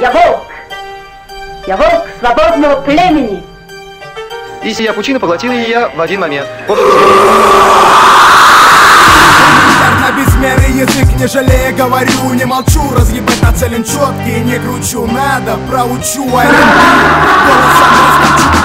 Я волк. Я волк свободного племени. И сия пучина поглотила ее в один момент. Вот. На без меры язык не жалея говорю Не молчу, разъебать нацелен четкий Не кручу, надо, проучу. А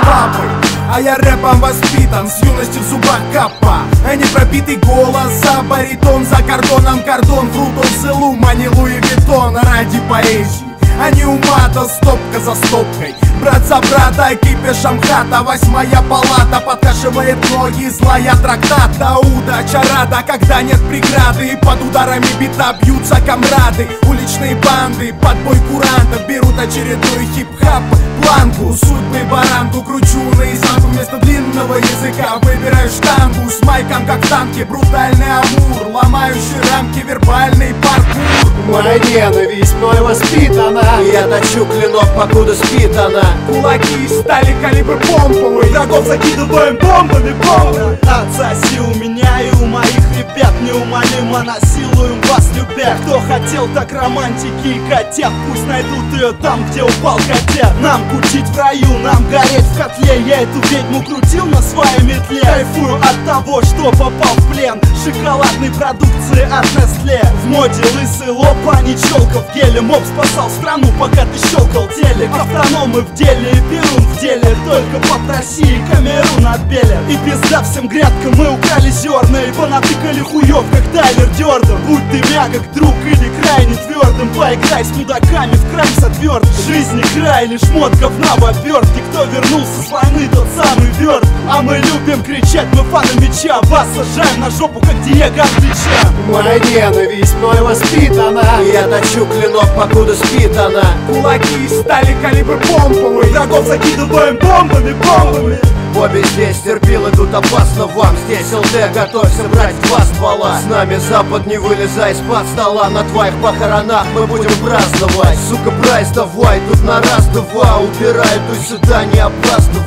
папой. А я рэпом воспитан, с юности в зубах капа. А не пробитый голос, за баритон За кордоном кордон, фрутон, целу Мани Луи Виттон ради поэзии а не ума, то стопка за стопкой. Брат за брата, кипишем хата Восьмая палата подкашивает ноги Злая трактат, Дауда, чарада Когда нет преграды. И под ударами бита Бьются комрады, уличные банды Под бой курантов. Берут очередной хип-хап Планку, судьбы баранку Кручу наизнанку вместо длинного языка Выбираю штангу. С майком как в танке Брутальный амур, ломающий рамки Вербальный паркур. Моя ненависть мной воспитана. Я точу клинок, покуда спит она. Кулаки стали калибр помповый. Врагов закидываем бомбами, бомбами. Отсоси у меня и у моих ребят Неумолимо насилуем вас, любя Кто хотел так романтики и котят. Пусть найдут ее там, где упал котят. Нам кучить в раю, нам гореть в котле. Я эту ведьму крутил на своей метле. Кайфую от того, что попал в плен. Шоколадной продукции от Nestle В моде лысый лоб, а не челка в геле Моб спасал страну, пока ты щелкал телек. Автономы в деле и Перун в деле. Только попроси и Камерун отбели И пизда всем грядкам мы украли зерна И понатыкали хуев, как Тайлер Дёрден. Будь ты мягок, друг или крайне твердым Поиграй с мудаками в край с отверток Жизни край, лишь мод говна в обертке Кто вернулся с войны, тот самый верт А мы любим кричать, мы фаны меча. Вас сажаем на жопу, как Диего Отлича Моя ненависть мной воспитана. Я точу клинок, покуда спит она. Кулаки стали калибр помповый Врагов закидываем бомбами, бомбами Обе здесь терпилы, тут опасно вам. Здесь ЛД, готовься брать два ствола С нами Запад, не вылезай из-под стола. На твоих похоронах мы будем праздновать. Сука, прайс давай, тут на раз-два. Убирай, тут сюда, не опаздывай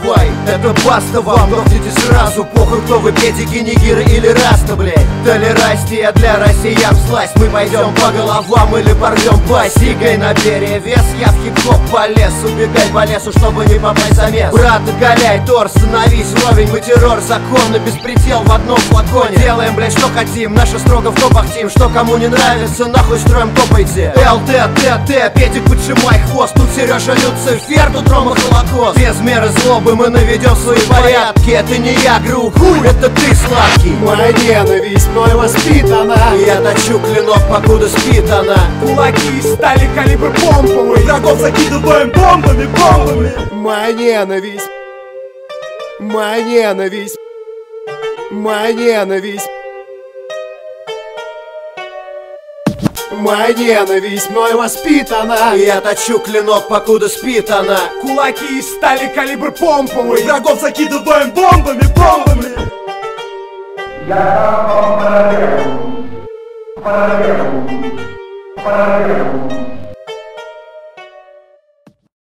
Это баста вам, дохните сразу Похуй, кто вы, педики, нигеры или раста, блядь. Толерастия для россиян слазь Мы пойдем по головам или порвем басикой На перевес, я в хип-хоп полез Убегай по лесу, чтобы не попасть за мест Брат, оголяй торс, становись вровень. Мы террор, законы, беспредел в одном флаконе. Делаем, блядь, что хотим, наши строго в топах тим. Что кому не нравится, нахуй строим, топайте ЛТ, ТТ, Петик, поджимай хвост. Тут Сережа Люцифер, тут Рома Холокост Без меры злобы мы наведем свои порядки. Это не я, гру, хуй, это ты сладкий. Моя ненависть мной воспитана. Я точу клинок, покуда спит она. Кулаки стали калибр помповый. Врагов закидываем бомбами, бомбами. Моя ненависть. Моя ненависть. Моя ненависть Моя ненависть мной воспитана. Я точу клинок, покуда спит она Кулаки стали калибр помповый. Врагов закидываем бомбами, бомбами. Я там параллельно, параллельно, параллельно.